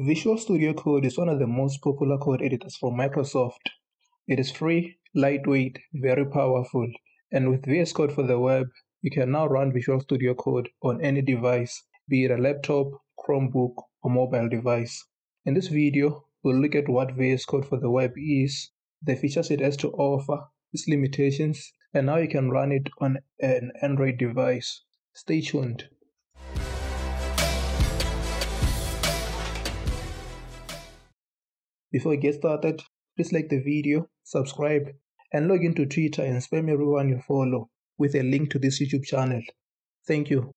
Visual Studio Code is one of the most popular code editors from Microsoft. It is free, lightweight, very powerful, and with VS Code for the web, you can now run Visual Studio Code on any device, be it a laptop, Chromebook, or mobile device. In this video, we'll look at what VS Code for the web is, the features it has to offer, its limitations, and how you can run it on an Android device. Stay tuned. Before we get started, please like the video, subscribe, and log into Twitter and spam everyone you follow with a link to this YouTube channel. Thank you.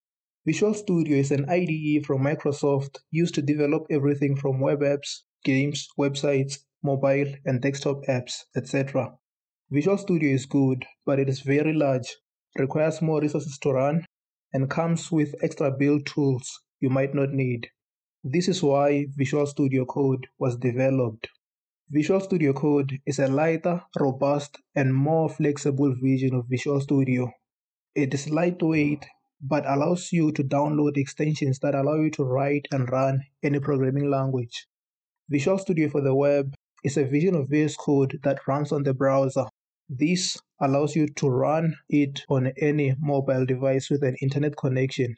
Visual Studio is an IDE from Microsoft used to develop everything from web apps, games, websites, mobile and desktop apps, etc. Visual Studio is good, but it is very large, requires more resources to run, and comes with extra build tools you might not need. This is why Visual Studio Code was developed. Visual Studio Code is a lighter, robust, and more flexible version of Visual Studio. It is lightweight but allows you to download extensions that allow you to write and run any programming language. Visual Studio for the web is a version of VS Code that runs on the browser. This allows you to run it on any mobile device with an internet connection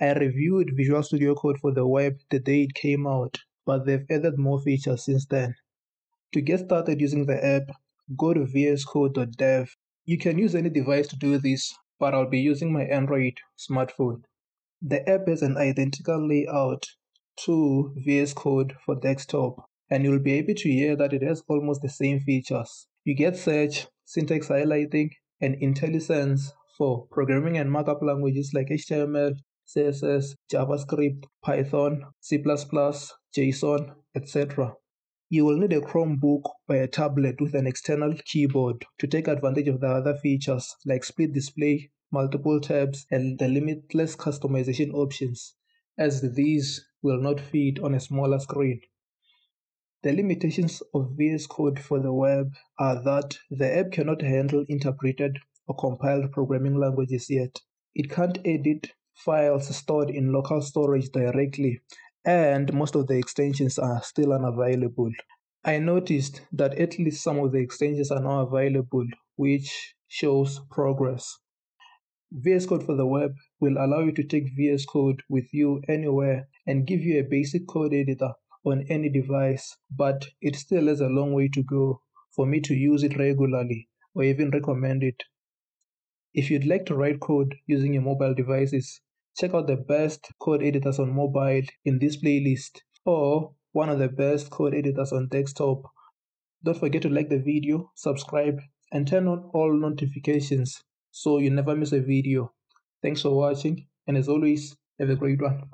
I reviewed Visual Studio Code for the web the day it came out, but they've added more features since then. To get started using the app, go to vscode.dev. You can use any device to do this, but I'll be using my Android smartphone. The app has an identical layout to VS Code for desktop, and you'll be able to hear that it has almost the same features. You get search, syntax highlighting, and IntelliSense for programming and markup languages like HTML, CSS, JavaScript, Python, C++, JSON, etc. You will need a Chromebook or a tablet with an external keyboard to take advantage of the other features like split display, multiple tabs, and the limitless customization options, as these will not fit on a smaller screen. The limitations of VS Code for the web are that the app cannot handle interpreted or compiled programming languages yet. It can't edit files stored in local storage directly, and most of the extensions are still unavailable. I noticed that at least some of the extensions are now available, which shows progress. VS Code for the web will allow you to take VS Code with you anywhere and give you a basic code editor on any device, but it still has a long way to go for me to use it regularly or even recommend it. If you'd like to write code using your mobile devices, check out the best code editors on mobile in this playlist or one of the best code editors on desktop. Don't forget to like the video, subscribe, and turn on all notifications so you never miss a video. Thanks for watching, and as always, have a great one.